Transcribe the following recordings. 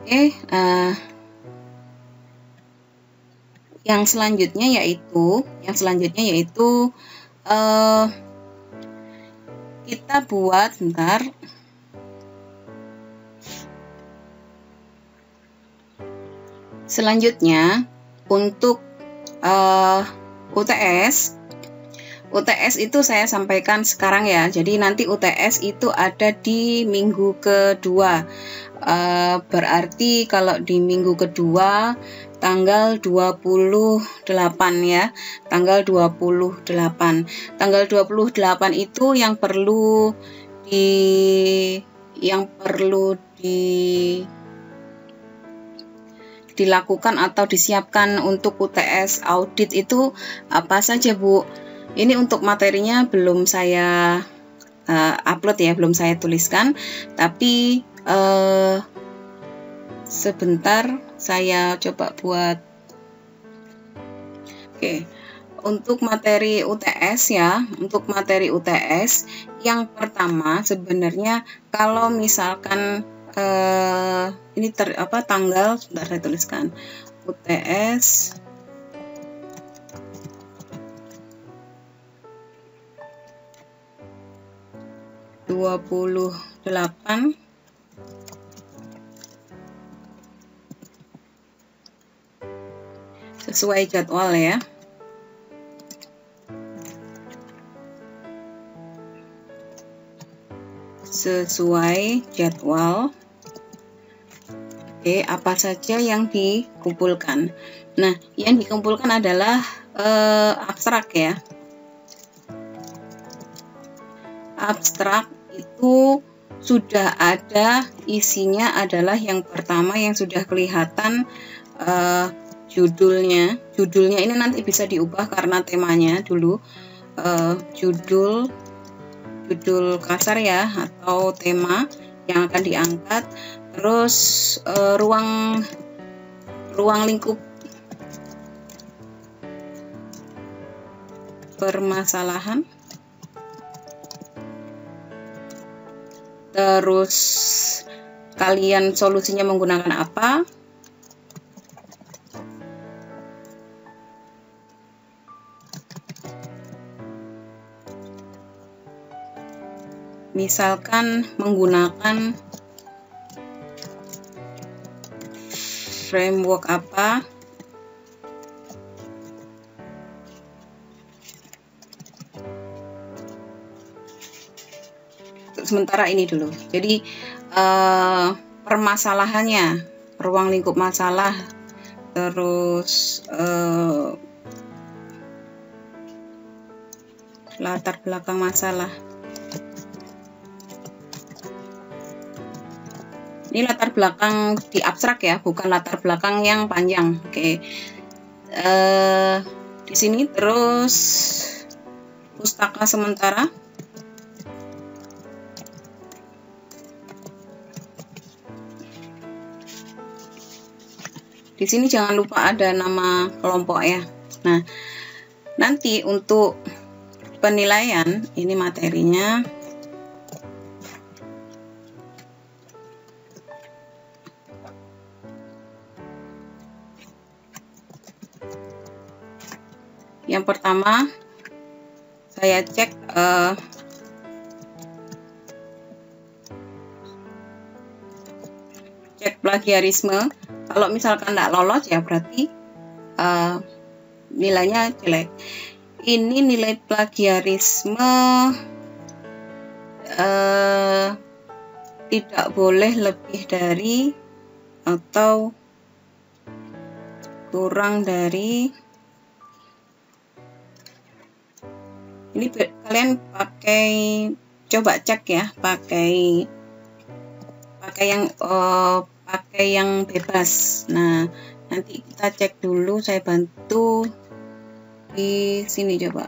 Oke, uh, yang selanjutnya yaitu yang selanjutnya yaitu uh, kita buat bentar. Selanjutnya untuk uh, UTS UTS itu saya sampaikan sekarang ya. Jadi nanti UTS itu ada di minggu kedua. Uh, berarti kalau di minggu kedua tanggal 28 ya. Tanggal 28. Tanggal 28 itu yang perlu di yang perlu di dilakukan atau disiapkan untuk UTS audit itu apa saja Bu? Ini untuk materinya belum saya uh, upload ya, belum saya tuliskan, tapi uh, sebentar saya coba buat. Oke. Okay. Untuk materi UTS ya, untuk materi UTS yang pertama sebenarnya kalau misalkan uh, ini ter apa tanggal sebentar saya tuliskan UTS 28 sesuai jadwal ya sesuai jadwal Oke, apa saja yang dikumpulkan? Nah, yang dikumpulkan adalah eh, abstrak ya. Abstrak itu sudah ada isinya adalah yang pertama yang sudah kelihatan uh, judulnya. Judulnya ini nanti bisa diubah karena temanya dulu. Uh, judul judul kasar ya atau tema yang akan diangkat. Terus uh, ruang ruang lingkup permasalahan terus kalian solusinya menggunakan apa? Misalkan menggunakan framework apa sementara ini dulu. Jadi uh, permasalahannya, ruang lingkup masalah, terus uh, latar belakang masalah. Ini latar belakang di abstrak ya, bukan latar belakang yang panjang. Oke, uh, di sini terus pustaka sementara Di sini jangan lupa ada nama kelompok ya. Nah, nanti untuk penilaian ini materinya Yang pertama saya cek uh, cek plagiarisme kalau misalkan tidak lolos ya berarti uh, nilainya jelek. Ini nilai plagiarisme uh, tidak boleh lebih dari atau kurang dari ini kalian pakai coba cek ya pakai pakai yang uh, pakai yang bebas. Nah nanti kita cek dulu saya bantu di sini coba.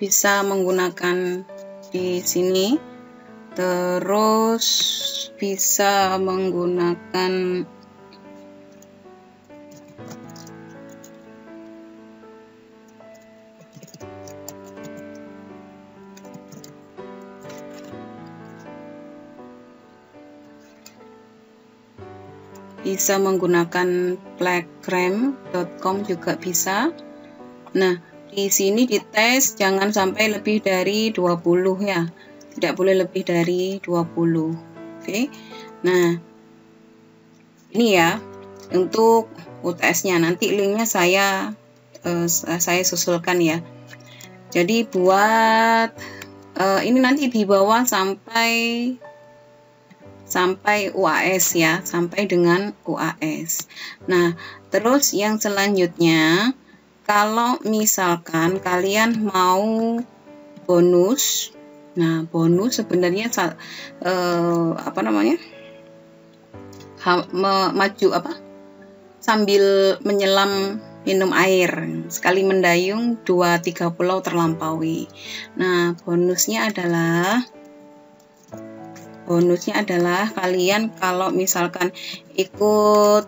Bisa menggunakan di sini terus bisa menggunakan bisa menggunakan blackcram.com juga bisa. Nah di sini dites jangan sampai lebih dari 20 ya tidak boleh lebih dari 20 oke? Nah ini ya untuk UTS nya nanti linknya saya uh, saya susulkan ya. Jadi buat uh, ini nanti di bawah sampai sampai UAS ya, sampai dengan UAS. Nah, terus yang selanjutnya kalau misalkan kalian mau bonus, nah bonus sebenarnya eh, apa namanya? Ha, me, maju apa? Sambil menyelam minum air sekali mendayung dua tiga pulau terlampaui nah bonusnya adalah bonusnya adalah kalian kalau misalkan ikut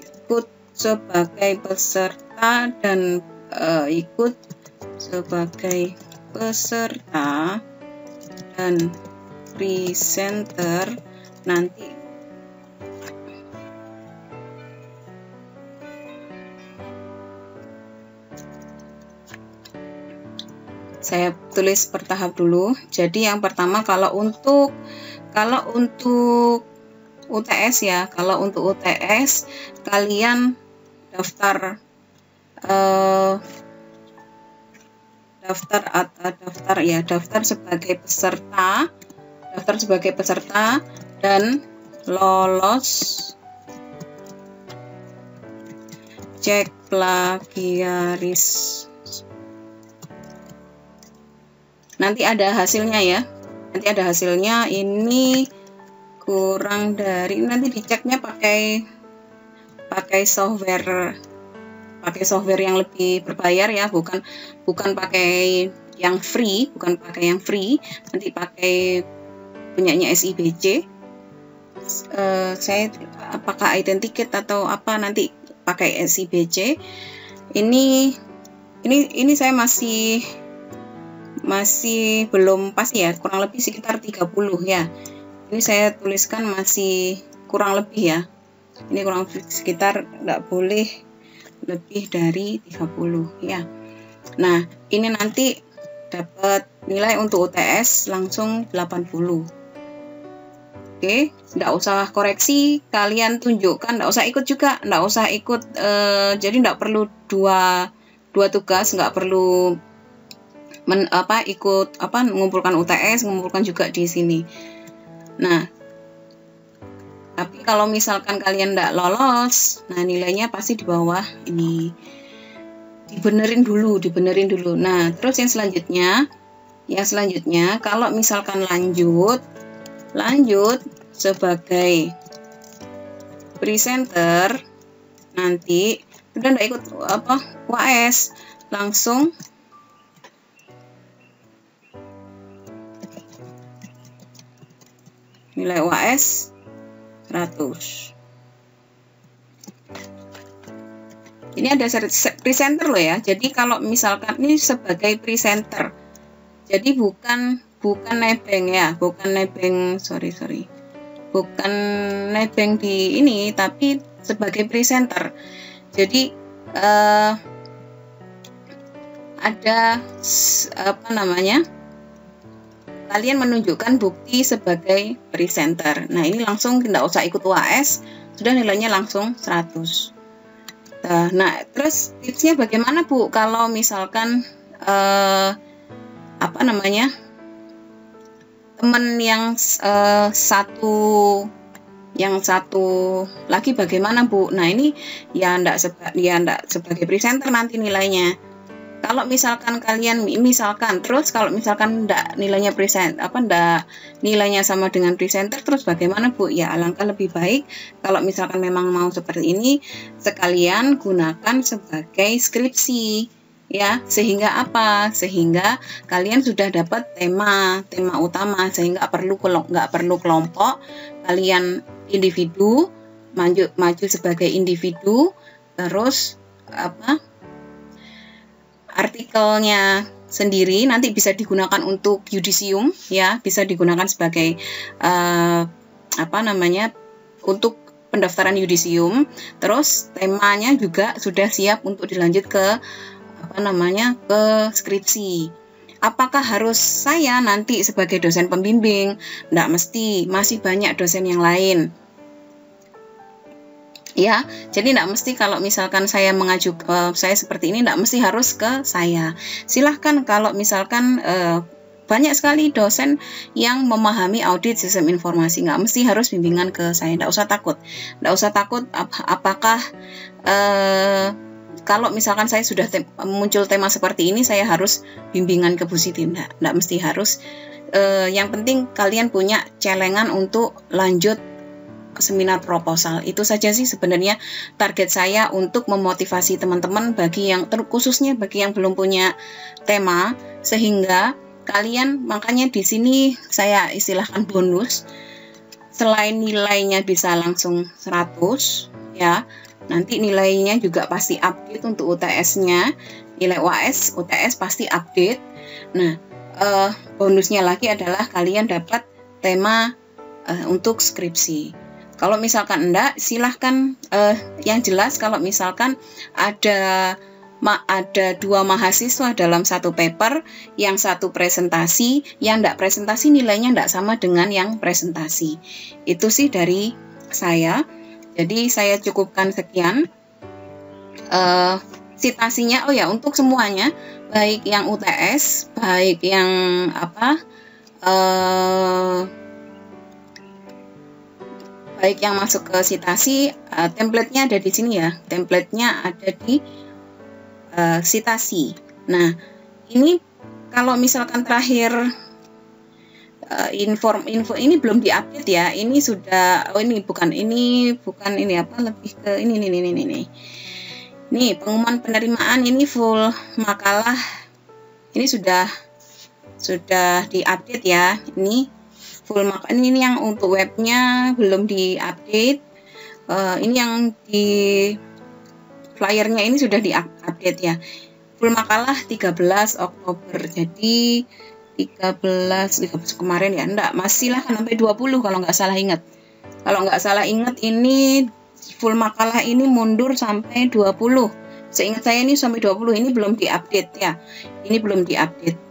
ikut sebagai peserta dan uh, ikut sebagai peserta dan presenter nanti saya tulis bertahap dulu. Jadi yang pertama kalau untuk kalau untuk UTS ya, kalau untuk UTS kalian daftar eh, daftar atau daftar ya, daftar sebagai peserta, daftar sebagai peserta dan lolos cek plagiaris. Nanti ada hasilnya ya. Nanti ada hasilnya. Ini kurang dari nanti diceknya pakai pakai software pakai software yang lebih berbayar ya bukan bukan pakai yang free bukan pakai yang free nanti pakai punyanya SIBC uh, eh, saya apakah identikit atau apa nanti pakai SIBC ini ini ini saya masih masih belum pasti ya kurang lebih sekitar 30 ya. Ini saya tuliskan masih kurang lebih ya. Ini kurang sekitar tidak boleh lebih dari 30 ya nah ini nanti dapat nilai untuk UTS langsung 80 Oke, tidak usah koreksi, kalian tunjukkan, tidak usah ikut juga, tidak usah ikut, eh, jadi tidak perlu dua dua tugas, nggak perlu men, apa ikut apa mengumpulkan UTS, mengumpulkan juga di sini. Nah, tapi kalau misalkan kalian tidak lolos, nah nilainya pasti di bawah ini. Dibenerin dulu, dibenerin dulu. Nah, terus yang selanjutnya, yang selanjutnya kalau misalkan lanjut, lanjut sebagai presenter nanti udah nggak ikut apa UAS langsung nilai UAS 100 ini ada presenter loh ya. Jadi kalau misalkan ini sebagai presenter. Jadi bukan bukan nebeng ya. Bukan nebeng sorry sorry. Bukan nebeng di ini tapi sebagai presenter. Jadi uh, ada apa namanya kalian menunjukkan bukti sebagai presenter. Nah, ini langsung tidak usah ikut UAS, sudah nilainya langsung 100. Nah, terus tipsnya bagaimana Bu kalau misalkan eh, apa namanya? teman yang eh, satu yang satu lagi bagaimana Bu? Nah, ini ya enggak seba, ya sebagai presenter nanti nilainya kalau misalkan kalian misalkan terus kalau misalkan ndak nilainya present apa ndak nilainya sama dengan presenter terus bagaimana Bu? Ya alangkah lebih baik kalau misalkan memang mau seperti ini sekalian gunakan sebagai skripsi ya. Sehingga apa? Sehingga kalian sudah dapat tema tema utama. Sehingga perlu nggak perlu kelompok. Kalian individu maju maju sebagai individu terus apa artikelnya sendiri nanti bisa digunakan untuk yudisium ya bisa digunakan sebagai uh, apa namanya untuk pendaftaran yudisium terus temanya juga sudah siap untuk dilanjut ke apa namanya ke skripsi. Apakah harus saya nanti sebagai dosen pembimbing? Tidak mesti, masih banyak dosen yang lain. Ya, jadi tidak mesti kalau misalkan saya mengajukan uh, saya seperti ini, tidak mesti harus ke saya. Silahkan kalau misalkan uh, banyak sekali dosen yang memahami audit sistem informasi nggak mesti harus bimbingan ke saya nggak usah takut. Nggak usah takut ap apakah uh, kalau misalkan saya sudah te muncul tema seperti ini saya harus bimbingan ke Bu Siti enggak, enggak mesti harus. E, yang penting kalian punya celengan untuk lanjut seminar proposal itu saja sih sebenarnya target saya untuk memotivasi teman-teman bagi yang terkhususnya bagi yang belum punya tema sehingga kalian makanya di sini saya istilahkan bonus selain nilainya bisa langsung 100 ya Nanti nilainya juga pasti update untuk UTS-nya. Nilai UAS, UTS pasti update. Nah, uh, bonusnya lagi adalah kalian dapat tema uh, untuk skripsi. Kalau misalkan enggak, silahkan uh, yang jelas kalau misalkan ada ma ada dua mahasiswa dalam satu paper, yang satu presentasi, yang enggak presentasi nilainya enggak sama dengan yang presentasi. Itu sih dari saya. Jadi saya cukupkan sekian. Uh, citasinya, oh ya untuk semuanya, baik yang UTS, baik yang apa, uh, baik yang masuk ke citasi, uh, templatenya ada di sini ya. Templatenya ada di uh, citasi. Nah, ini kalau misalkan terakhir uh, inform info ini belum diupdate ya. Ini sudah oh ini bukan ini bukan ini apa lebih ke ini ini ini ini. ini. Pengumuman penerimaan ini full makalah ini sudah sudah diupdate ya. Ini full. Makalah ini, yang untuk webnya belum diupdate. Uh, ini yang di flyernya ini sudah diupdate ya. Full makalah 13 Oktober. Jadi 13, 13 kemarin ya. Enggak masih lah sampai 20 kalau nggak salah ingat. Kalau nggak salah ingat ini full makalah ini mundur sampai 20 seingat saya ini sampai 20 ini belum diupdate ya. Ini belum diupdate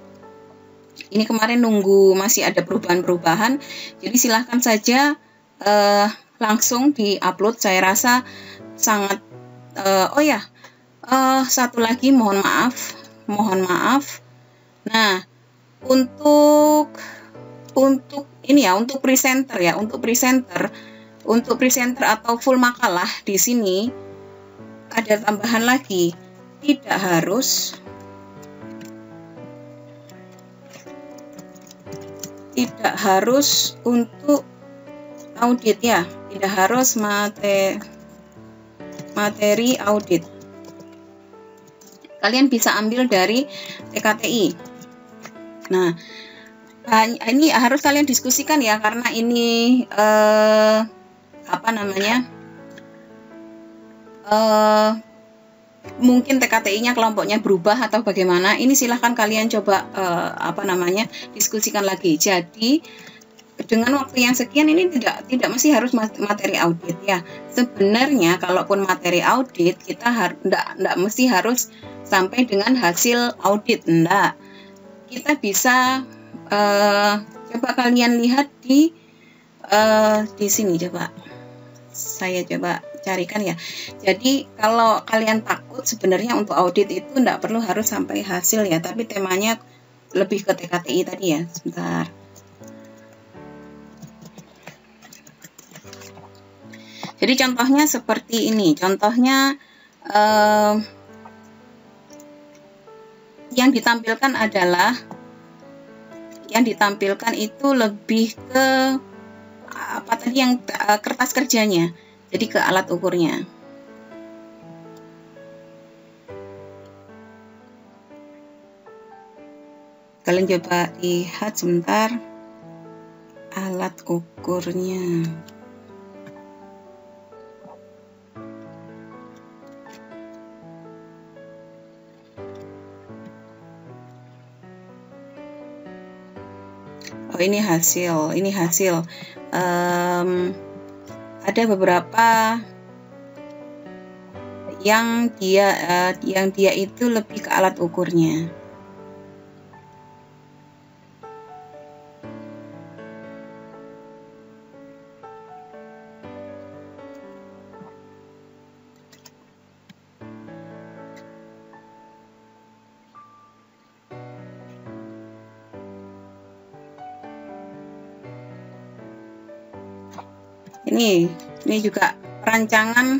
ini kemarin nunggu masih ada perubahan-perubahan. Jadi silahkan saja uh, langsung diupload. Saya rasa sangat uh, oh ya uh, satu lagi mohon maaf mohon maaf. Nah untuk untuk ini ya untuk presenter ya untuk presenter untuk presenter atau full makalah di sini ada tambahan lagi. Tidak harus tidak harus untuk audit ya tidak harus materi materi audit kalian bisa ambil dari TKTI Nah, ini harus kalian diskusikan ya karena ini eh, apa namanya? Eh, mungkin TKTI-nya kelompoknya berubah atau bagaimana? Ini silahkan kalian coba eh, apa namanya diskusikan lagi. Jadi dengan waktu yang sekian ini tidak tidak mesti harus materi audit ya. Sebenarnya kalaupun materi audit kita tidak tidak mesti harus sampai dengan hasil audit enggak kita bisa uh, coba kalian lihat di uh, di sini coba saya coba carikan ya. Jadi kalau kalian takut sebenarnya untuk audit itu tidak perlu harus sampai hasil ya tapi temanya lebih ke TKTI tadi ya sebentar. Jadi contohnya seperti ini. Contohnya uh, yang ditampilkan adalah yang ditampilkan itu lebih ke apa tadi yang uh, kertas kerjanya jadi ke alat ukurnya. Kalian coba lihat sebentar alat ukurnya. Oh ini hasil ini hasil. Um, ada beberapa yang dia uh, yang dia itu lebih ke alat ukurnya ini ini juga perancangan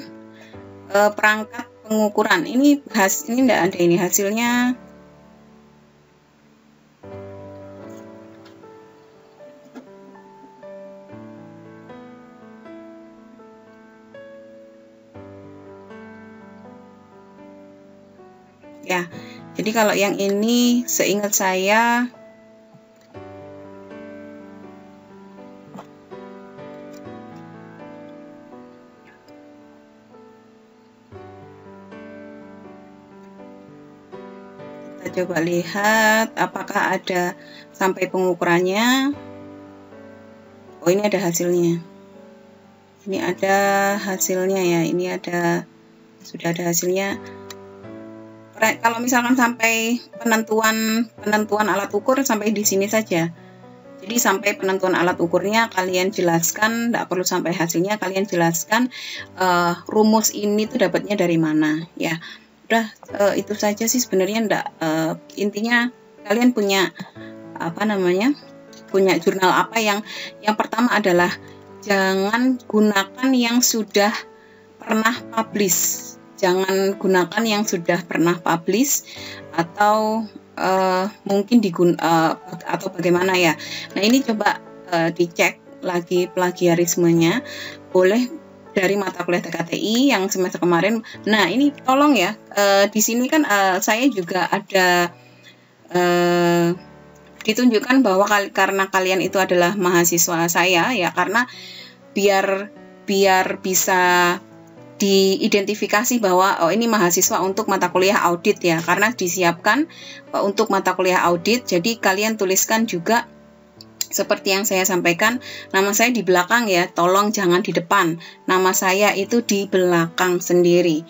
e, perangkat pengukuran. Ini has ini tidak ada ini hasilnya. Ya jadi kalau yang ini seingat saya coba lihat apakah ada sampai pengukurannya? Oh ini ada hasilnya. Ini ada hasilnya ya ini ada sudah ada hasilnya. Kalau misalkan sampai penentuan penentuan alat ukur sampai di sini saja. Jadi sampai penentuan alat ukurnya kalian jelaskan, tidak perlu sampai hasilnya kalian jelaskan uh, rumus ini tuh dapatnya dari mana ya udah uh, itu saja sih sebenarnya ndak uh, intinya kalian punya apa namanya punya jurnal apa yang yang pertama adalah jangan gunakan yang sudah pernah publish. Jangan gunakan yang sudah pernah publish atau uh, mungkin digun uh, atau bagaimana ya. Nah ini coba uh, dicek lagi plagiarismenya. Boleh dari mata kuliah TKTI yang semester kemarin. Nah, ini tolong ya, uh, di sini kan uh, saya juga ada uh, ditunjukkan bahwa kal karena kalian itu adalah mahasiswa saya ya, karena biar biar bisa diidentifikasi bahwa oh ini mahasiswa untuk mata kuliah audit ya karena disiapkan untuk mata kuliah audit jadi kalian tuliskan juga seperti yang saya sampaikan, nama saya di belakang ya, tolong jangan di depan. Nama saya itu di belakang sendiri.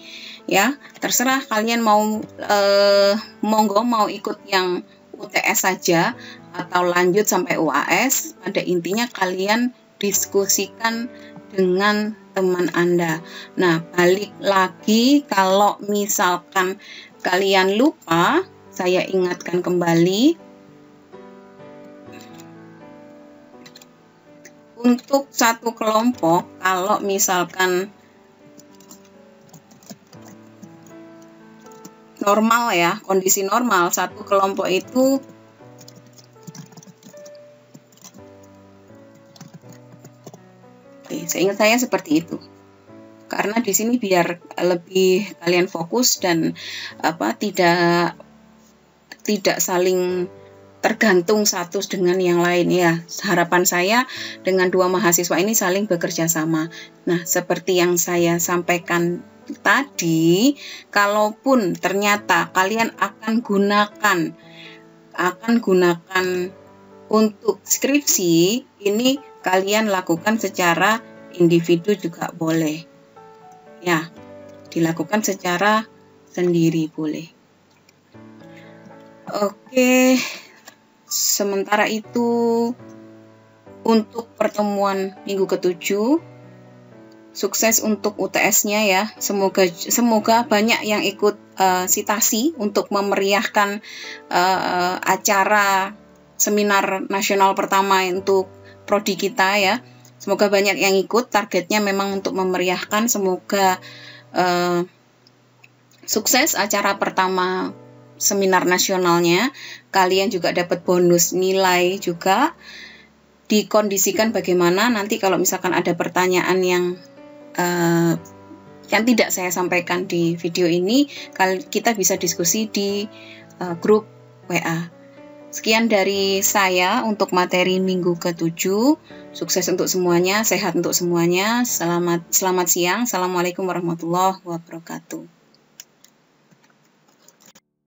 Ya, terserah kalian mau eh, monggo mau ikut yang UTS saja atau lanjut sampai UAS. Pada intinya kalian diskusikan dengan teman Anda. Nah, balik lagi kalau misalkan kalian lupa, saya ingatkan kembali untuk satu kelompok kalau misalkan normal ya kondisi normal satu kelompok itu Oke, seingat saya seperti itu. Karena di sini biar lebih kalian fokus dan apa tidak tidak saling tergantung satu dengan yang lain ya. Harapan saya dengan dua mahasiswa ini saling bekerja sama. Nah, seperti yang saya sampaikan tadi, kalaupun ternyata kalian akan gunakan akan gunakan untuk skripsi, ini kalian lakukan secara individu juga boleh. Ya, dilakukan secara sendiri boleh. Oke, Sementara itu untuk pertemuan minggu ketujuh sukses untuk UTS-nya ya. Semoga semoga banyak yang ikut uh, sitasi untuk memeriahkan uh, acara seminar nasional pertama untuk prodi kita ya. Semoga banyak yang ikut. Targetnya memang untuk memeriahkan. Semoga uh, sukses acara pertama seminar nasionalnya, kalian juga dapat bonus nilai juga. Dikondisikan bagaimana nanti kalau misalkan ada pertanyaan yang uh, yang tidak saya sampaikan di video ini, kita bisa diskusi di uh, grup WA. Sekian dari saya untuk materi minggu ke-7. Sukses untuk semuanya, sehat untuk semuanya. Selamat selamat siang. Assalamualaikum warahmatullahi wabarakatuh.